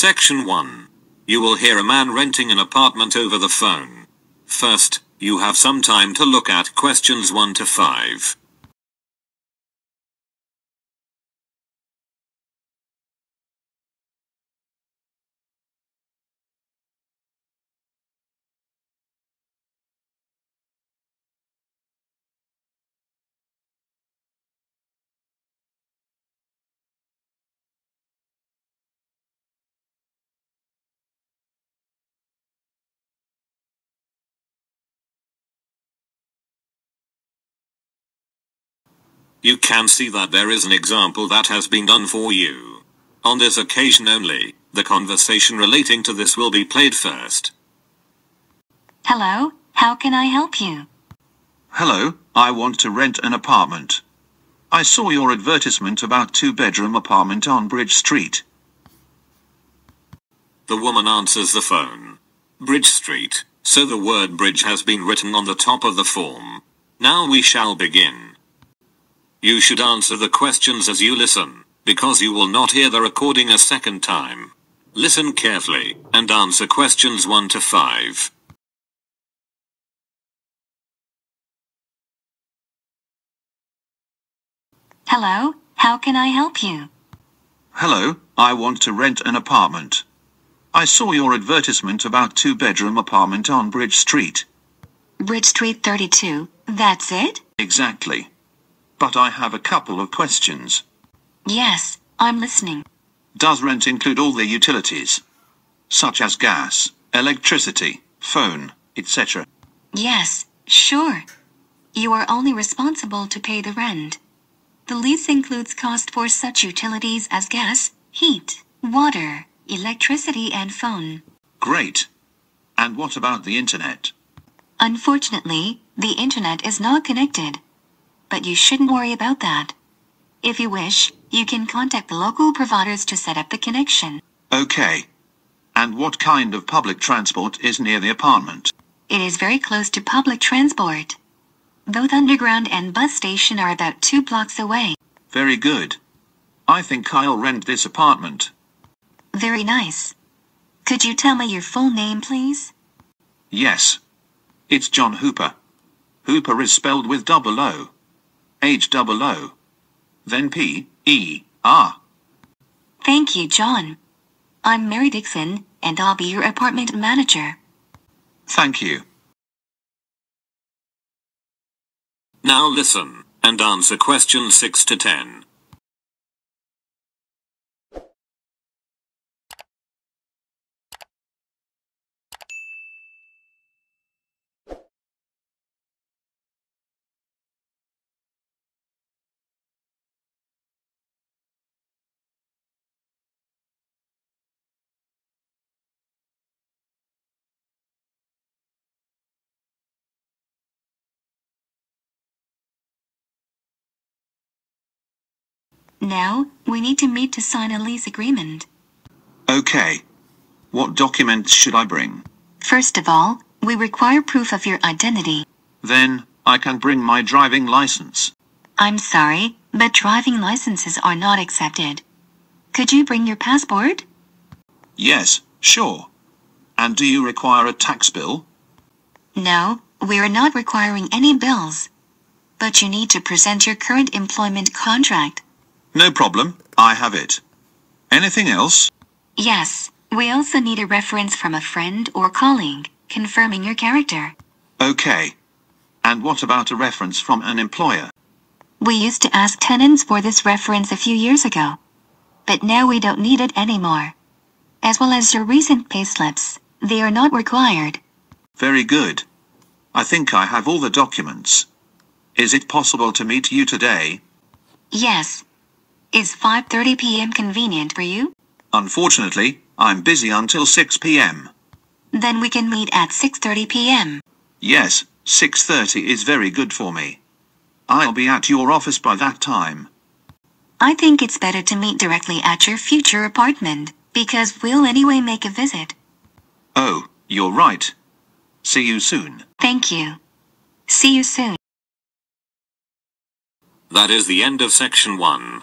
Section 1. You will hear a man renting an apartment over the phone. First, you have some time to look at questions 1 to 5. You can see that there is an example that has been done for you. On this occasion only, the conversation relating to this will be played first. Hello, how can I help you? Hello, I want to rent an apartment. I saw your advertisement about two-bedroom apartment on Bridge Street. The woman answers the phone. Bridge Street, so the word bridge has been written on the top of the form. Now we shall begin. You should answer the questions as you listen, because you will not hear the recording a second time. Listen carefully, and answer questions 1 to 5. Hello, how can I help you? Hello, I want to rent an apartment. I saw your advertisement about two-bedroom apartment on Bridge Street. Bridge Street 32, that's it? Exactly. But I have a couple of questions. Yes, I'm listening. Does rent include all the utilities? Such as gas, electricity, phone, etc. Yes, sure. You are only responsible to pay the rent. The lease includes cost for such utilities as gas, heat, water, electricity and phone. Great. And what about the internet? Unfortunately, the internet is not connected. But you shouldn't worry about that. If you wish, you can contact the local providers to set up the connection. Okay. And what kind of public transport is near the apartment? It is very close to public transport. Both underground and bus station are about two blocks away. Very good. I think I'll rent this apartment. Very nice. Could you tell me your full name, please? Yes. It's John Hooper. Hooper is spelled with double O. H double O. Then P, E, R. Thank you, John. I'm Mary Dixon, and I'll be your apartment manager. Thank you. Now listen, and answer questions 6 to 10. Now, we need to meet to sign a lease agreement. Okay. What documents should I bring? First of all, we require proof of your identity. Then, I can bring my driving license. I'm sorry, but driving licenses are not accepted. Could you bring your passport? Yes, sure. And do you require a tax bill? No, we're not requiring any bills. But you need to present your current employment contract. No problem, I have it. Anything else? Yes, we also need a reference from a friend or colleague, confirming your character. Okay. And what about a reference from an employer? We used to ask tenants for this reference a few years ago. But now we don't need it anymore. As well as your recent payslips, they are not required. Very good. I think I have all the documents. Is it possible to meet you today? Yes. Is 5.30 p.m. convenient for you? Unfortunately, I'm busy until 6 p.m. Then we can meet at 6.30 p.m. Yes, 6.30 is very good for me. I'll be at your office by that time. I think it's better to meet directly at your future apartment, because we'll anyway make a visit. Oh, you're right. See you soon. Thank you. See you soon. That is the end of section 1.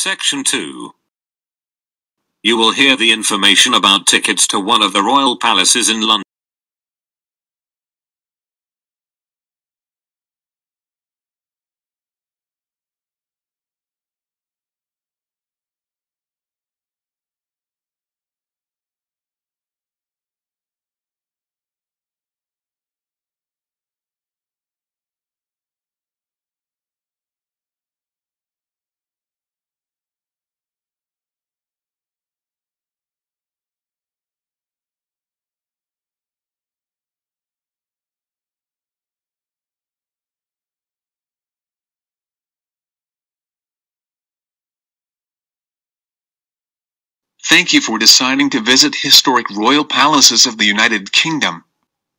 Section 2. You will hear the information about tickets to one of the royal palaces in London. Thank you for deciding to visit historic royal palaces of the United Kingdom.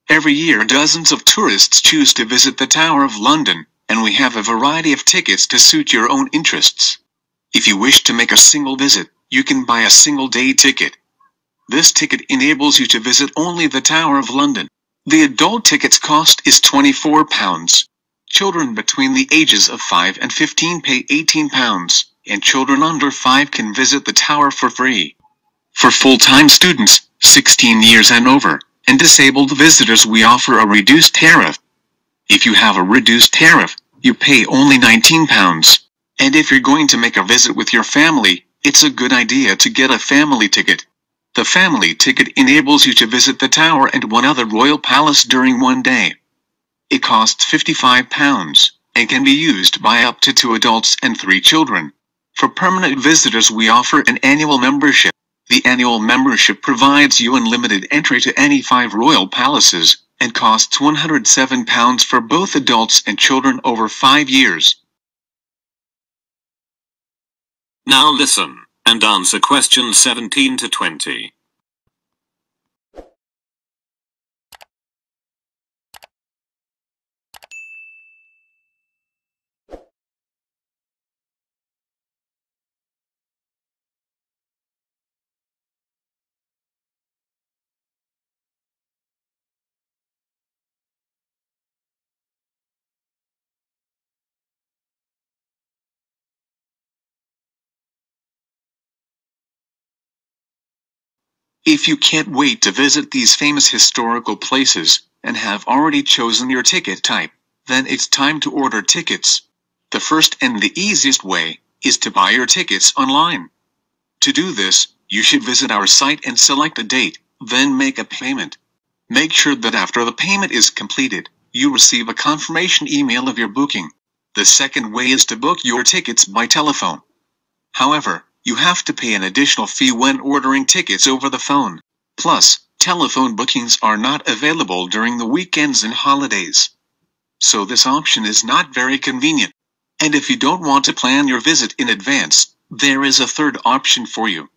Every year dozens of tourists choose to visit the Tower of London, and we have a variety of tickets to suit your own interests. If you wish to make a single visit, you can buy a single day ticket. This ticket enables you to visit only the Tower of London. The adult ticket's cost is £24. Children between the ages of 5 and 15 pay £18, and children under 5 can visit the tower for free. For full-time students, 16 years and over, and disabled visitors we offer a reduced tariff. If you have a reduced tariff, you pay only 19 pounds. And if you're going to make a visit with your family, it's a good idea to get a family ticket. The family ticket enables you to visit the tower and one other royal palace during one day. It costs 55 pounds, and can be used by up to two adults and three children. For permanent visitors we offer an annual membership. The annual membership provides you unlimited entry to any five royal palaces, and costs £107 for both adults and children over five years. Now listen, and answer questions 17 to 20. If you can't wait to visit these famous historical places, and have already chosen your ticket type, then it's time to order tickets. The first and the easiest way is to buy your tickets online. To do this, you should visit our site and select a date, then make a payment. Make sure that after the payment is completed, you receive a confirmation email of your booking. The second way is to book your tickets by telephone. However, you have to pay an additional fee when ordering tickets over the phone. Plus, telephone bookings are not available during the weekends and holidays. So this option is not very convenient. And if you don't want to plan your visit in advance, there is a third option for you.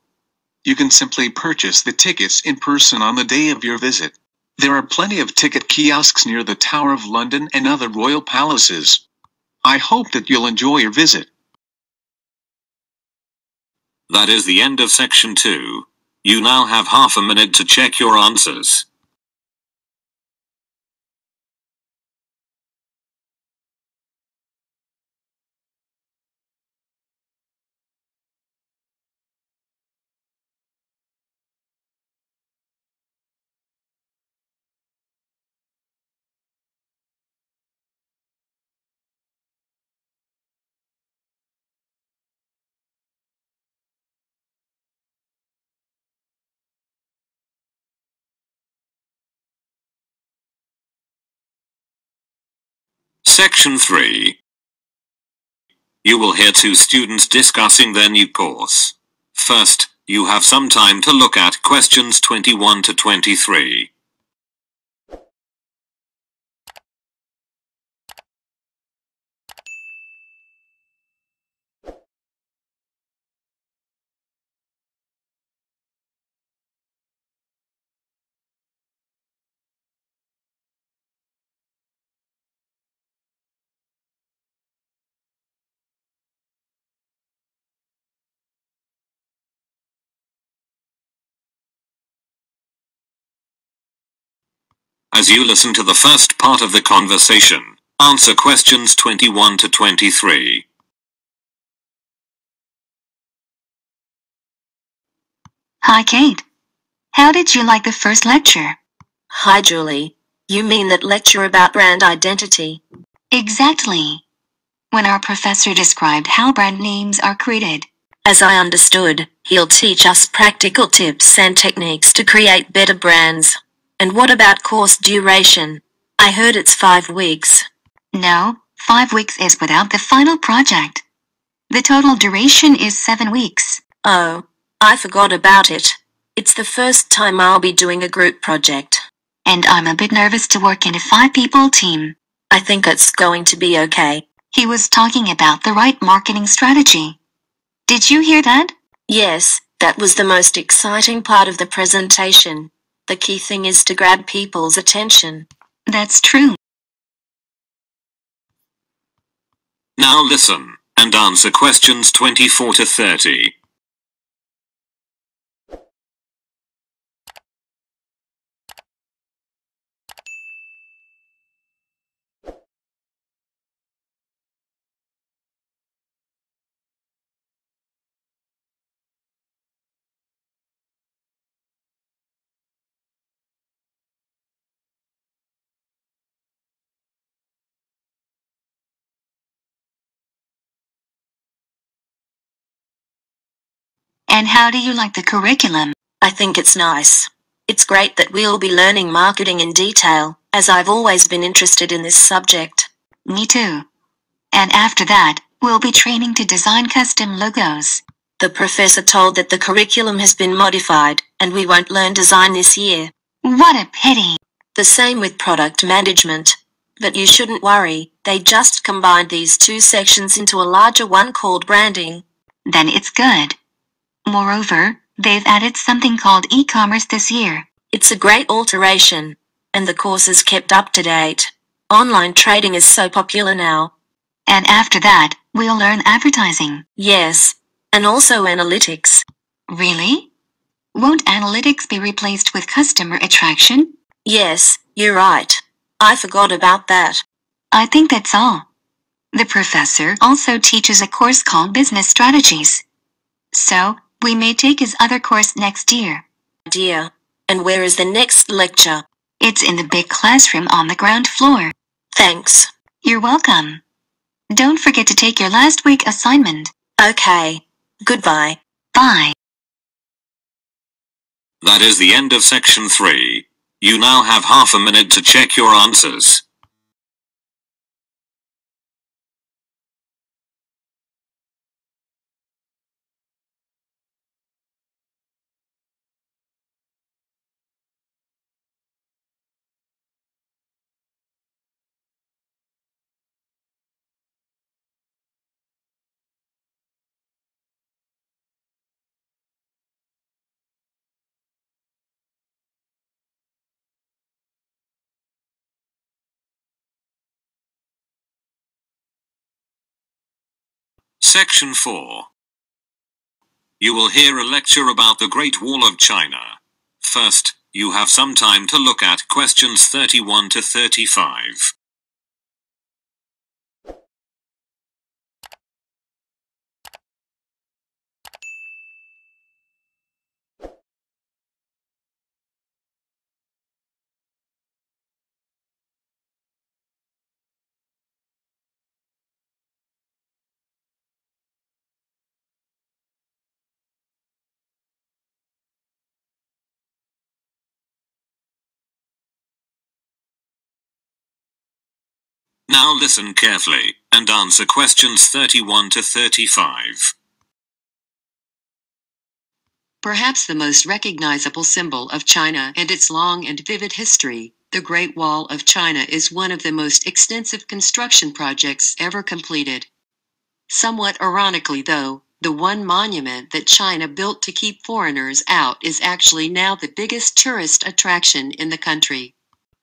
You can simply purchase the tickets in person on the day of your visit. There are plenty of ticket kiosks near the Tower of London and other royal palaces. I hope that you'll enjoy your visit. That is the end of section 2. You now have half a minute to check your answers. Section 3. You will hear two students discussing their new course. First, you have some time to look at questions 21 to 23. As you listen to the first part of the conversation, answer questions 21 to 23. Hi, Kate. How did you like the first lecture? Hi, Julie. You mean that lecture about brand identity? Exactly. When our professor described how brand names are created. As I understood, he'll teach us practical tips and techniques to create better brands. And what about course duration? I heard it's five weeks. No, five weeks is without the final project. The total duration is seven weeks. Oh, I forgot about it. It's the first time I'll be doing a group project. And I'm a bit nervous to work in a five people team. I think it's going to be okay. He was talking about the right marketing strategy. Did you hear that? Yes, that was the most exciting part of the presentation. The key thing is to grab people's attention. That's true. Now listen, and answer questions 24 to 30. And how do you like the curriculum? I think it's nice. It's great that we'll be learning marketing in detail, as I've always been interested in this subject. Me too. And after that, we'll be training to design custom logos. The professor told that the curriculum has been modified, and we won't learn design this year. What a pity. The same with product management. But you shouldn't worry, they just combined these two sections into a larger one called branding. Then it's good. Moreover, they've added something called e-commerce this year. It's a great alteration, and the course is kept up to date. Online trading is so popular now. And after that, we'll learn advertising. Yes, and also analytics. Really? Won't analytics be replaced with customer attraction? Yes, you're right. I forgot about that. I think that's all. The professor also teaches a course called Business Strategies. So, we may take his other course next year. Dear. And where is the next lecture? It's in the big classroom on the ground floor. Thanks. You're welcome. Don't forget to take your last week assignment. Okay. Goodbye. Bye. That is the end of section 3. You now have half a minute to check your answers. Section 4. You will hear a lecture about the Great Wall of China. First, you have some time to look at questions 31 to 35. Now listen carefully, and answer questions 31 to 35. Perhaps the most recognizable symbol of China and its long and vivid history, the Great Wall of China is one of the most extensive construction projects ever completed. Somewhat ironically though, the one monument that China built to keep foreigners out is actually now the biggest tourist attraction in the country.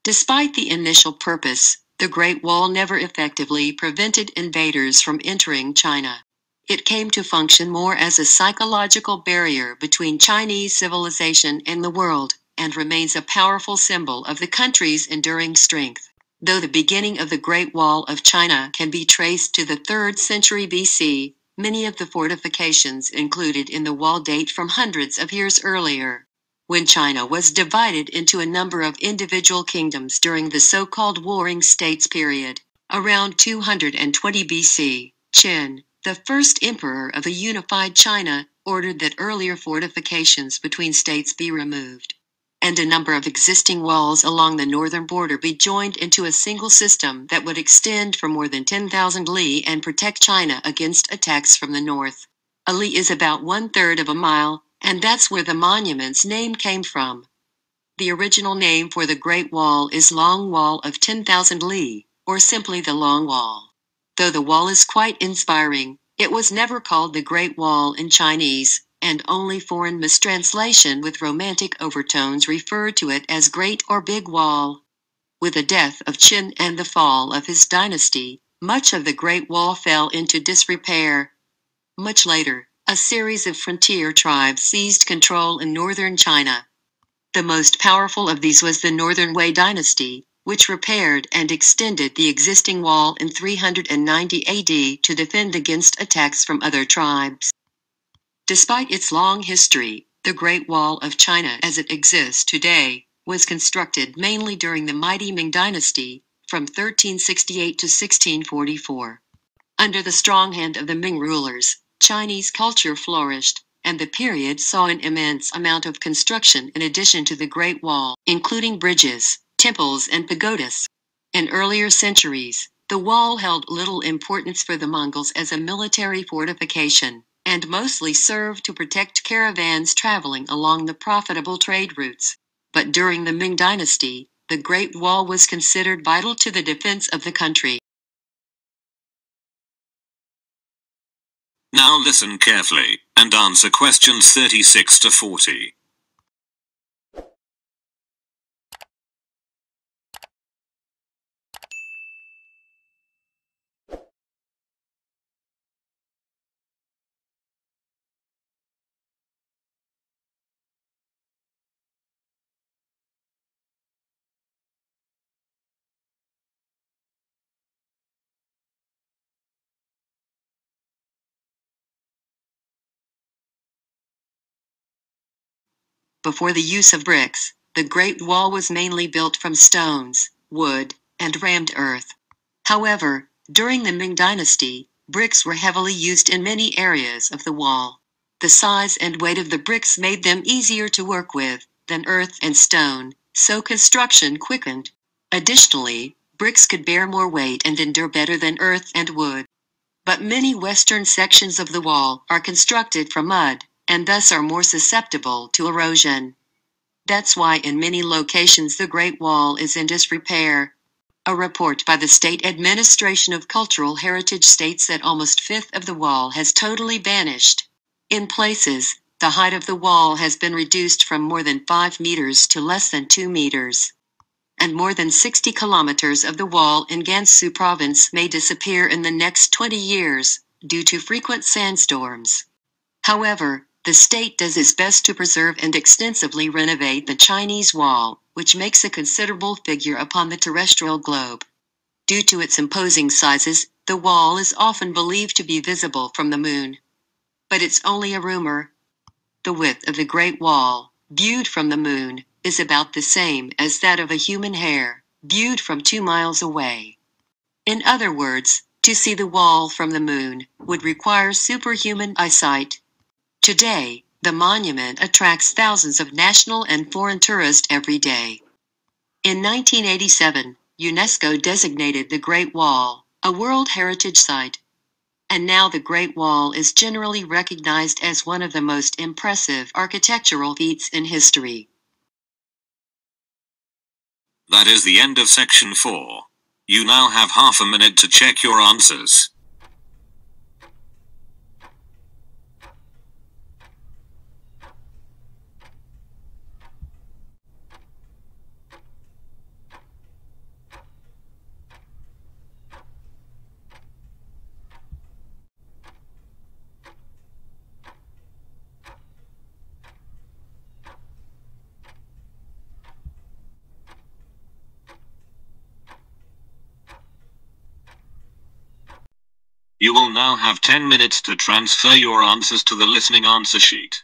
Despite the initial purpose, the Great Wall never effectively prevented invaders from entering China. It came to function more as a psychological barrier between Chinese civilization and the world, and remains a powerful symbol of the country's enduring strength. Though the beginning of the Great Wall of China can be traced to the 3rd century BC, Many of the fortifications included in the wall date from hundreds of years earlier, when China was divided into a number of individual kingdoms during the so-called Warring States period. Around 220 BC, Qin, the first emperor of a unified China, ordered that earlier fortifications between states be removed, and a number of existing walls along the northern border be joined into a single system that would extend for more than 10,000 li and protect China against attacks from the north. A li is about one-third of a mile, and that's where the monument's name came from. The original name for the Great Wall is Long Wall of 10,000 li, or simply the Long Wall. Though the wall is quite inspiring, it was never called the Great Wall in Chinese, and only foreign mistranslation with romantic overtones referred to it as Great or Big Wall. With the death of Qin and the fall of his dynasty, much of the Great Wall fell into disrepair. Much later, a series of frontier tribes seized control in northern China. The most powerful of these was the Northern Wei dynasty, which repaired and extended the existing wall in 390 AD to defend against attacks from other tribes. Despite its long history, the Great Wall of China as it exists today was constructed mainly during the mighty Ming dynasty, from 1368 to 1644. Under the strong hand of the Ming rulers, Chinese culture flourished, and the period saw an immense amount of construction in addition to the Great Wall, including bridges, temples and pagodas. In earlier centuries, the wall held little importance for the Mongols as a military fortification, and mostly served to protect caravans traveling along the profitable trade routes. But during the Ming dynasty, the Great Wall was considered vital to the defense of the country. Now listen carefully, and answer questions 36 to 40. Before the use of bricks, the Great Wall was mainly built from stones, wood, and rammed earth. However, during the Ming dynasty, bricks were heavily used in many areas of the wall. The size and weight of the bricks made them easier to work with than earth and stone, so construction quickened. Additionally, bricks could bear more weight and endure better than earth and wood. But many western sections of the wall are constructed from mud, and thus are more susceptible to erosion. That's why in many locations the Great Wall is in disrepair. A report by the State Administration of Cultural Heritage states that almost fifth of the wall has totally vanished. In places, the height of the wall has been reduced from more than 5 meters to less than 2 meters. And more than 60 kilometers of the wall in Gansu province may disappear in the next 20 years, due to frequent sandstorms. However, the state does its best to preserve and extensively renovate the Chinese wall, which makes a considerable figure upon the terrestrial globe. Due to its imposing sizes, the wall is often believed to be visible from the moon. But it's only a rumor. The width of the Great Wall, viewed from the moon, is about the same as that of a human hair, viewed from two miles away. In other words, to see the wall from the moon would require superhuman eyesight. Today, the monument attracts thousands of national and foreign tourists every day. In 1987, UNESCO designated the Great Wall a World Heritage Site. And now the Great Wall is generally recognized as one of the most impressive architectural feats in history. That is the end of section 4. You now have half a minute to check your answers. You will now have 10 minutes to transfer your answers to the listening answer sheet.